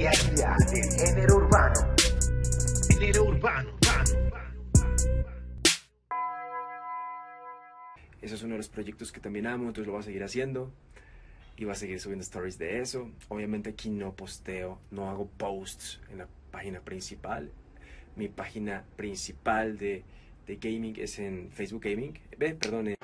día a día del género urbano. Género urbano. Ese es uno de los proyectos que también amo, entonces lo voy a seguir haciendo. Y voy a seguir subiendo stories de eso. Obviamente aquí no posteo, no hago posts en la página principal. Mi página principal de, de gaming es en Facebook Gaming. Ve, perdón.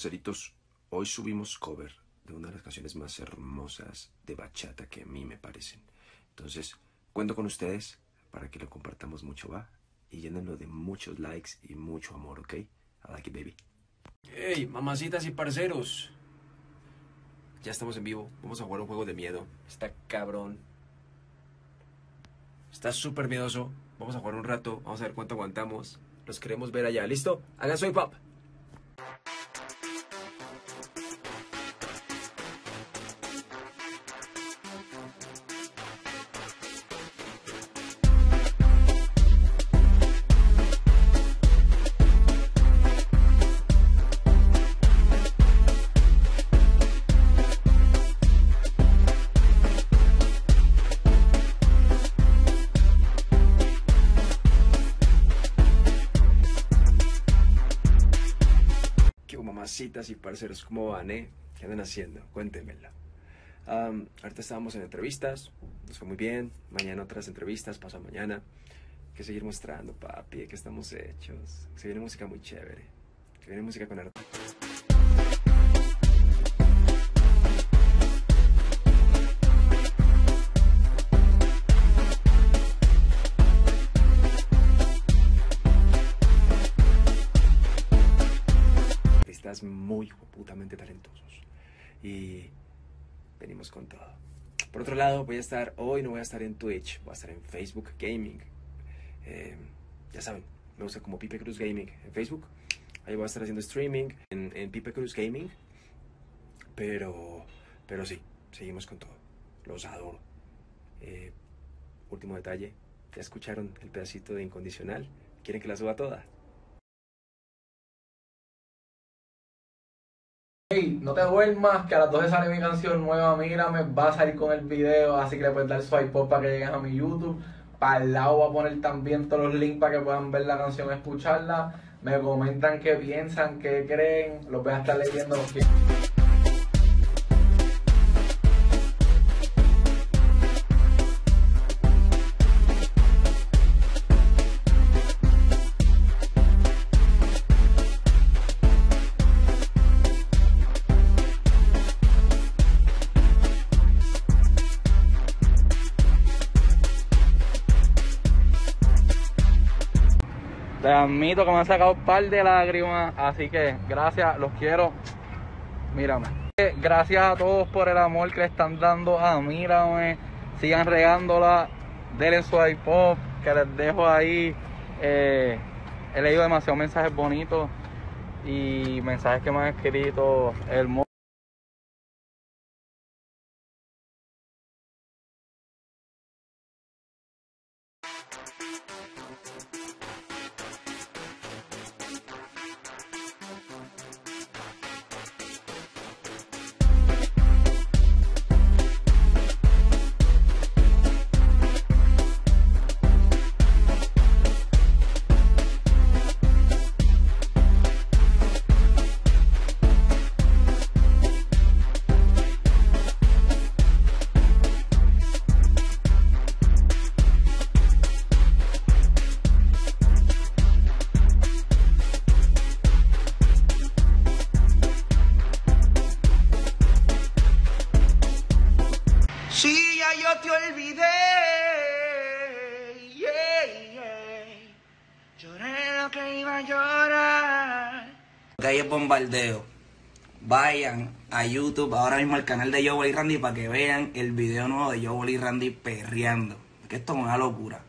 Parceritos, hoy subimos cover de una de las canciones más hermosas de bachata que a mí me parecen. Entonces, cuento con ustedes para que lo compartamos mucho, va. Y llénenlo de muchos likes y mucho amor, ¿ok? I like it, baby. Hey, mamacitas y parceros. Ya estamos en vivo. Vamos a jugar un juego de miedo. Está cabrón. Está súper miedoso. Vamos a jugar un rato. Vamos a ver cuánto aguantamos. Los queremos ver allá. ¿Listo? Hagan soy pop. ¿Qué hubo, mamacitas y parceros? ¿Cómo van, eh? ¿Qué andan haciendo? Cuéntenmelo. Am, ahorita estábamos en entrevistas, nos fue muy bien. Mañana otras entrevistas, pasado mañana. Hay que seguir mostrando, papi, que estamos hechos. Se viene música muy chévere. Se viene música con arte. Artistas muy putamente talentosos. Y venimos con todo. Por otro lado, voy a estar, hoy no voy a estar en Twitch, voy a estar en Facebook Gaming. Eh, ya saben, me usa como Pipe Cruz Gaming en Facebook. Ahí voy a estar haciendo streaming en, en Pipe Cruz Gaming. Pero, pero sí, seguimos con todo. Los adoro. Eh, último detalle, ya escucharon el pedacito de Incondicional. ¿Quieren que la suba toda? No te duermas, que a las 12 sale mi canción nueva, mírame, va a salir con el video, así que le puedes dar swipe up para que lleguen a mi YouTube. Para el lado voy a poner también todos los links para que puedan ver la canción, escucharla. Me comentan qué piensan, qué creen, los voy a estar leyendo. los que- admito que me han sacado un par de lágrimas, así que gracias, los quiero. Mírame. Gracias a todos por el amor que le están dando a Mírame. Sigan regándola, denle su iPod, que les dejo ahí. Eh, he leído demasiados mensajes bonitos y mensajes que me han escrito hermosos. Bombardeo. Vayan a YouTube ahora mismo al canal de Joel y Randy para que vean el video nuevo de Joel y Randy perreando. Que esto es una locura.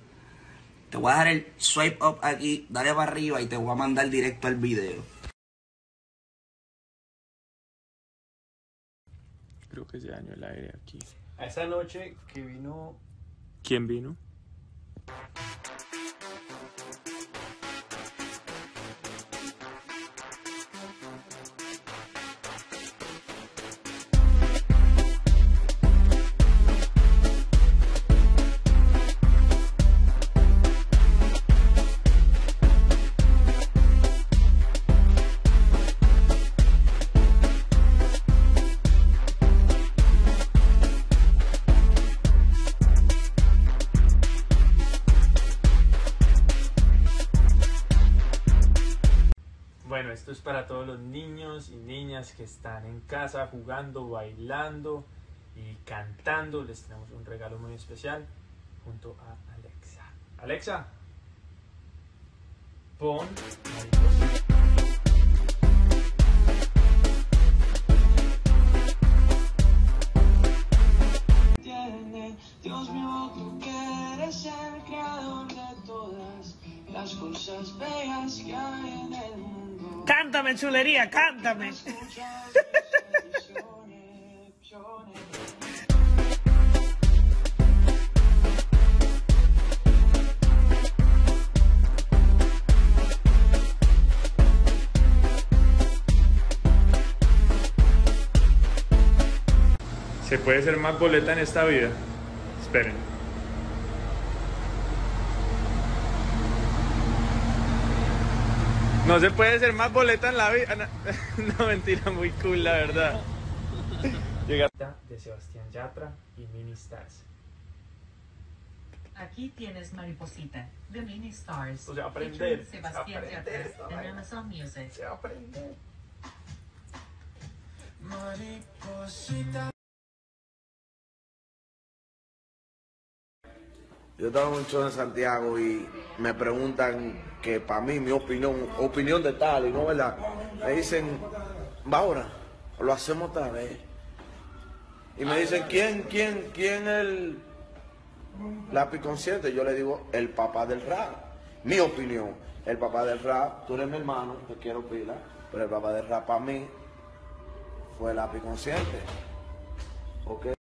Te voy a dejar el swipe up aquí, dale para arriba y te voy a mandar directo al video. Creo que se dañó el aire aquí. A esa noche que vino ¿Quién vino? Esto es para todos los niños y niñas que están en casa jugando, bailando y cantando. Les tenemos un regalo muy especial junto a Alexa. Alexa, pon. Dios mío, tú que eres el creador de todas las cosas bellas que hay en el. Cántame, chulería, cántame. ¿Se puede ser más boleta en esta vida? Esperen. No se puede ser más boleta en la vida. No, no, mentira, muy cool, la verdad. Llega de Sebastián Yatra y Mini Stars. Aquí tienes Mariposita, de Mini Stars. O sea, aprender, Sebastián aprender Yatra, en. Amazon Music. Se va a aprender. Mariposita. Yo estaba en un en Santiago y me preguntan que para mí, mi opinión, opinión de tal y no verdad. Me dicen, va ahora, lo hacemos otra vez. Y me dicen, ¿quién, quién, quién el lápiz consciente? Yo le digo, el papá del rap. Mi opinión, el papá del rap, tú eres mi hermano, te quiero pila, pero el papá del rap para mí fue el lápiz consciente. ¿Ok?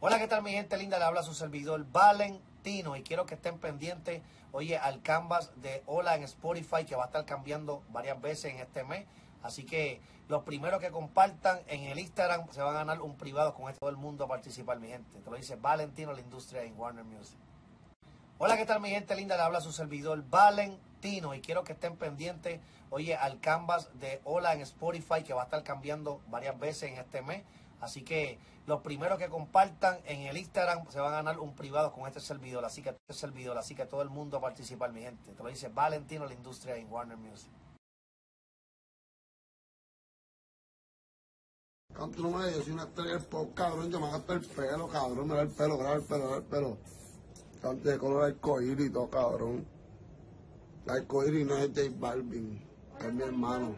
Hola, ¿qué tal mi gente linda? Le habla su servidor Valentino y quiero que estén pendientes, oye, al canvas de Hola en Spotify que va a estar cambiando varias veces en este mes. Así que los primeros que compartan en el Instagram se van a ganar un privado con este todo el mundo a participar, mi gente. Te lo dice Valentino, la industria en Warner Music. Hola, ¿qué tal mi gente linda? Le habla su servidor Valentino y quiero que estén pendientes, oye, al canvas de Hola en Spotify que va a estar cambiando varias veces en este mes. Así que los primeros que compartan en el Instagram se van a ganar un privado con este servidor. Así que este servidor, así que todo el mundo a participar, mi gente. Te lo dice Valentino, la industria en Warner Music. Canto no me digas, soy una estrella del pop, cabrón, yo me gasto el pelo, cabrón, me da el pelo, graba el pelo, el pelo. Canto de color arcoíris y todo, cabrón. Arcoíris no es J Balvin, es mi hermano.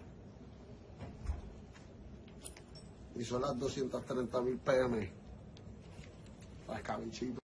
Y son las 230 mil pm. Ay, cabinchito.